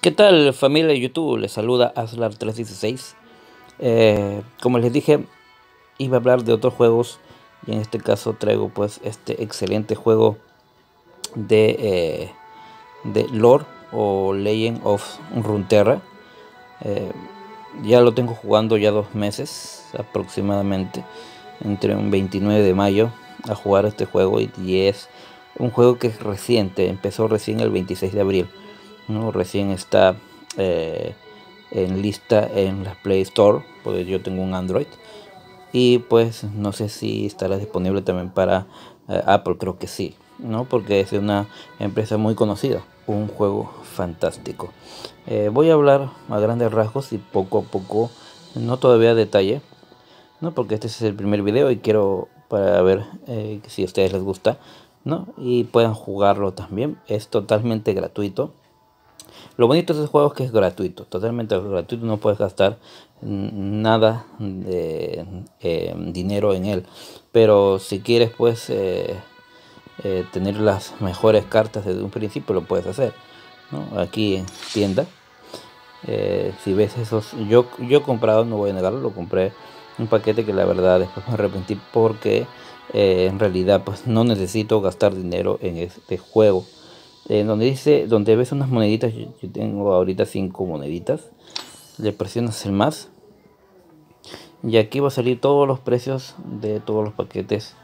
¿Qué tal familia de YouTube? Les saluda Aslar316. Eh, como les dije, iba a hablar de otros juegos y en este caso traigo pues este excelente juego de, eh, de lore o Legend of Runeterra. Eh, ya lo tengo jugando ya dos meses aproximadamente, entre un 29 de mayo a jugar este juego y es un juego que es reciente, empezó recién el 26 de abril. ¿No? Recién está eh, en lista en la Play Store, porque yo tengo un Android. Y pues no sé si estará disponible también para eh, Apple, creo que sí, ¿no? Porque es una empresa muy conocida, un juego fantástico. Eh, voy a hablar a grandes rasgos y poco a poco, no todavía a detalle, ¿no? Porque este es el primer video y quiero para ver si a ustedes les gusta, ¿no? Y puedan jugarlo también. Es totalmente gratuito. Lo bonito de este juego es que es gratuito, totalmente gratuito, no puedes gastar nada de eh, dinero en él. Pero si quieres pues eh, eh, tener las mejores cartas desde un principio lo puedes hacer. Aquí en tienda. si ves esos, yo, yo he comprado, no voy a negarlo, lo compré un paquete que la verdad después me arrepentí porque en realidad pues no necesito gastar dinero en este juego donde dice, donde ves unas moneditas, yo, tengo ahorita cinco moneditas, le presionas el más y aquí va a salir todos los precios de todos los paquetes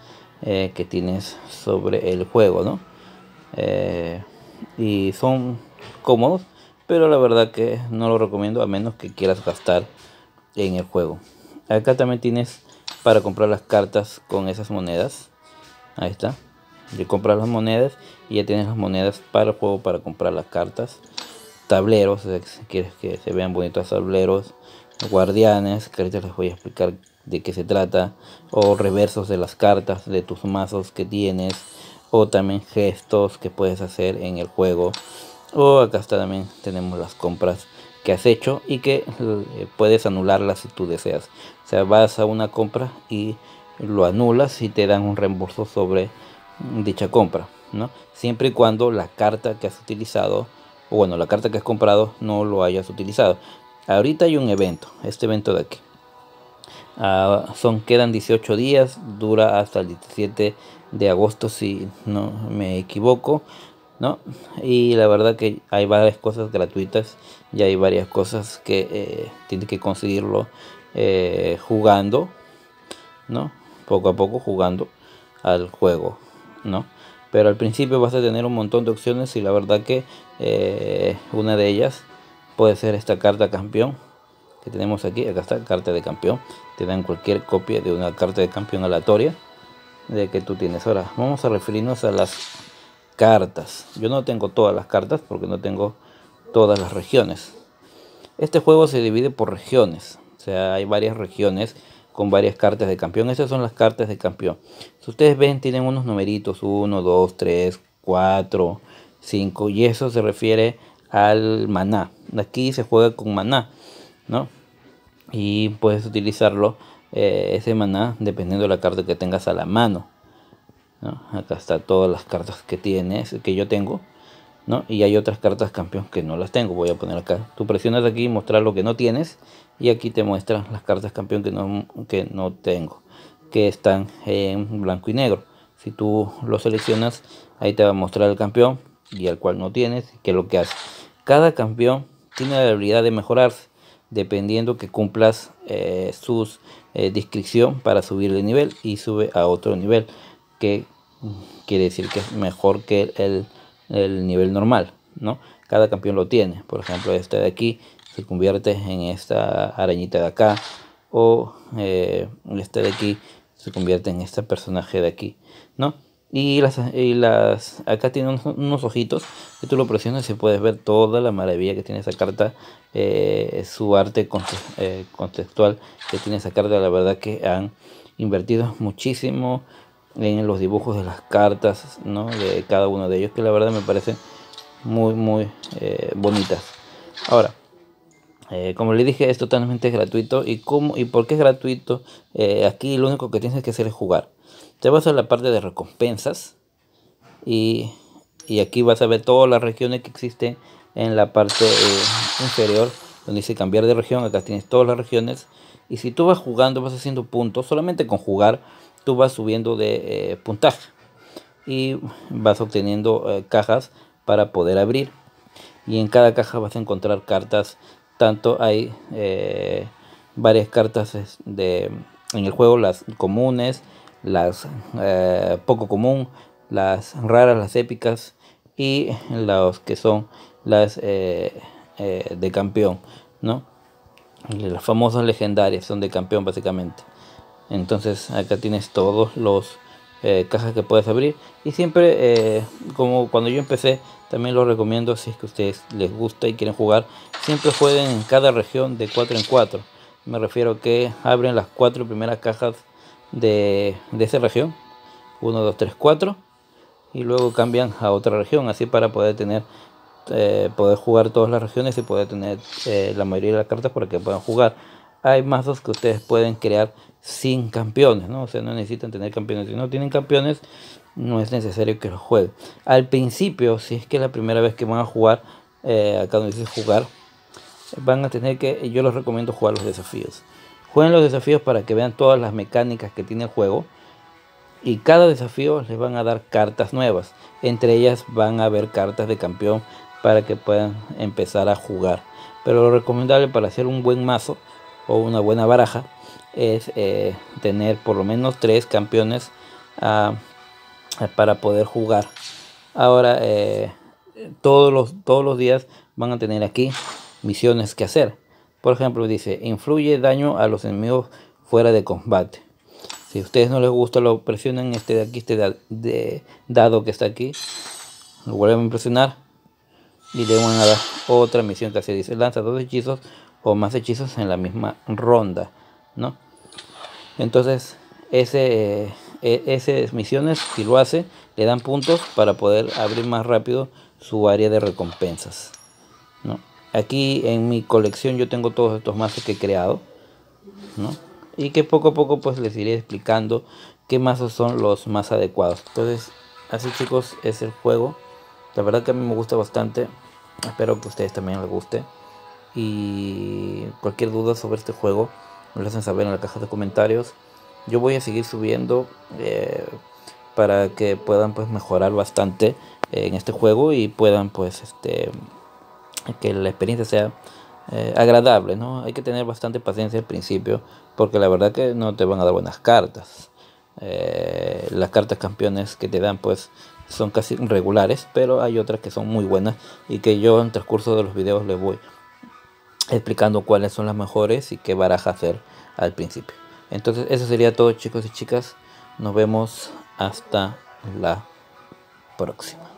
eh, que tienes sobre el juego, ¿no? Eh, y son cómodos, pero la verdad que no lo recomiendo a menos que quieras gastar en el juego. Acá también tienes para comprar las cartas con esas monedas. Ahí está de comprar las monedas y ya tienes las monedas para el juego para comprar las cartas. Tableros si quieres que se vean bonitos tableros. Guardianes que ahorita les voy a explicar de qué se trata. O reversos de las cartas de tus mazos que tienes. O también gestos que puedes hacer en el juego. O acá está también tenemos las compras que has hecho y que eh, puedes anularlas si tú deseas. O sea vas a una compra y lo anulas y te dan un reembolso sobre dicha compra, ¿no? Siempre y cuando la carta que has utilizado, o bueno, la carta que has comprado no lo hayas utilizado. Ahorita hay un evento, este evento de aquí. Ah, son, quedan 18 días, dura hasta el 17 de agosto si no me equivoco, ¿no? Y la verdad que hay varias cosas gratuitas y hay varias cosas que eh, tienes que conseguirlo eh, jugando, ¿no? Poco a poco jugando al juego. ¿No? Pero al principio vas a tener un montón de opciones y la verdad que eh, una de ellas puede ser esta carta campeón que tenemos aquí. Acá está, carta de campeón. Te dan cualquier copia de una carta de campeón aleatoria de que tú tienes. Ahora, vamos a referirnos a las cartas. Yo no tengo todas las cartas porque no tengo todas las regiones. Este juego se divide por regiones. O sea, hay varias regiones con varias cartas de campeón. Estas son las cartas de campeón. Si ustedes ven, tienen unos numeritos, 1, 2, 3, 4, 5. Y eso se refiere al maná. Aquí se juega con maná, ¿no? Y puedes utilizarlo, eh, ese maná, dependiendo de la carta que tengas a la mano. Acá está todas las cartas que tienes, que yo tengo. ¿No? Y hay otras cartas campeón que no las tengo. Voy a poner acá. Tú presionas aquí mostrar lo que no tienes. Y aquí te muestran las cartas campeón que no, que no tengo. Que están en blanco y negro. Si tú lo seleccionas, ahí te va a mostrar el campeón y el cual no tienes. Que es lo que hace. Cada campeón tiene la habilidad de mejorarse. Dependiendo que cumplas eh, sus eh, descripción para subir de nivel. Y sube a otro nivel. Que quiere decir que es mejor que el el nivel normal, ¿no? Cada campeón lo tiene. Por ejemplo, este de aquí se convierte en esta arañita de acá. O eh, este de aquí se convierte en este personaje de aquí, ¿no? Y las, y las acá tiene unos, ojitos que tú lo presionas y puedes ver toda la maravilla que tiene esa carta, eh, su arte eh, contextual que tiene esa carta. La verdad que han invertido muchísimo en los dibujos de las cartas ¿no? de cada uno de ellos que la verdad me parecen muy muy eh, bonitas. Ahora eh, como le dije es totalmente gratuito. Y cómo y por qué es gratuito eh, aquí lo único que tienes que hacer es jugar. Te vas a la parte de recompensas y y aquí vas a ver todas las regiones que existen en la parte inferior donde dice cambiar de región. Acá tienes todas las regiones. Y si tú vas jugando vas haciendo puntos solamente con jugar tú vas subiendo de eh, puntaje y vas obteniendo eh, cajas para poder abrir y en cada caja vas a encontrar cartas tanto hay varias cartas de en el juego las comunes las poco común las raras las épicas y los que son las eh, eh, de campeón, ¿no? Las famosas legendarias son de campeón básicamente. Entonces acá tienes todos los eh, cajas que puedes abrir. Y siempre como cuando yo empecé también lo recomiendo si es que a ustedes les gusta y quieren jugar. Siempre jueguen en cada región de 4 en 4 me refiero que abren las cuatro primeras cajas de, de esa región. 1 2 3 4 y luego cambian a otra región así para poder tener eh, poder jugar todas las regiones y poder tener eh, la mayoría de las cartas para que puedan jugar. Hay mazos que ustedes pueden crear sin campeones no o sea no necesitan tener campeones si no tienen campeones no es necesario que los jueguen al principio si es que es la primera vez que van a jugar eh, acá donde dice jugar van a tener que yo les recomiendo jugar los desafíos jueguen los desafíos para que vean todas las mecánicas que tiene el juego y cada desafío les van a dar cartas nuevas. Entre ellas van a haber cartas de campeón para que puedan empezar a jugar. Pero lo recomendable para hacer un buen mazo o una buena baraja es eh, tener por lo menos tres campeones ah, para poder jugar. Ahora eh, todos, los, todos los días van a tener aquí misiones que hacer. Por ejemplo dice influye daño a los enemigos fuera de combate. Si a ustedes no les gusta, lo presionan este de aquí, este dado que está aquí. Lo vuelven a presionar. Y le van a dar otra misión que se dice. Lanza dos hechizos o más hechizos en la misma ronda. ¿no? Entonces, ese, e, esas misiones, si lo hace, le dan puntos para poder abrir más rápido su área de recompensas. ¿no? Aquí en mi colección yo tengo todos estos mazos que he creado. ¿no? y que poco a poco pues les iré explicando qué mazos son los más adecuados. Entonces, así chicos, es el juego. La verdad que a mí me gusta bastante. Espero que a ustedes también les guste. Y cualquier duda sobre este juego, me lo hacen saber en la caja de comentarios. Yo voy a seguir subiendo eh, para que puedan pues mejorar bastante en este juego y puedan pues este que la experiencia sea eh, agradable, ¿no? Hay que tener bastante paciencia al principio porque la verdad que no te van a dar buenas cartas. Eh, las cartas campeones que te dan pues son casi regulares, pero hay otras que son muy buenas y que yo en transcurso de los videos les voy explicando cuáles son las mejores y qué baraja hacer al principio. Entonces eso sería todo chicos y chicas. Nos vemos hasta la próxima.